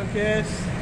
Olympias.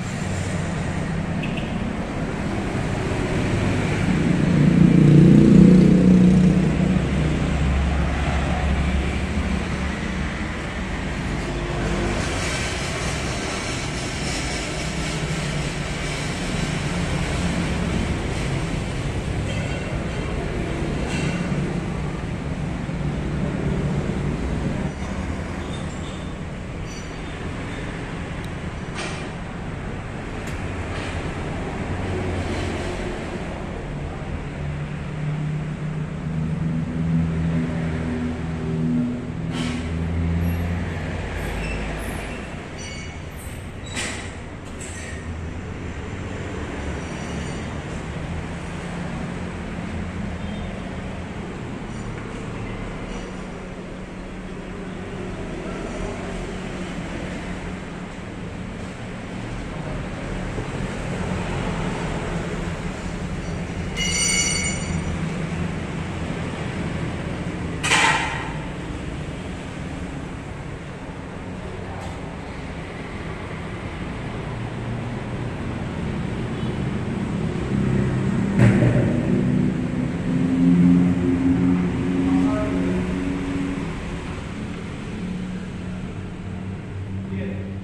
Yeah.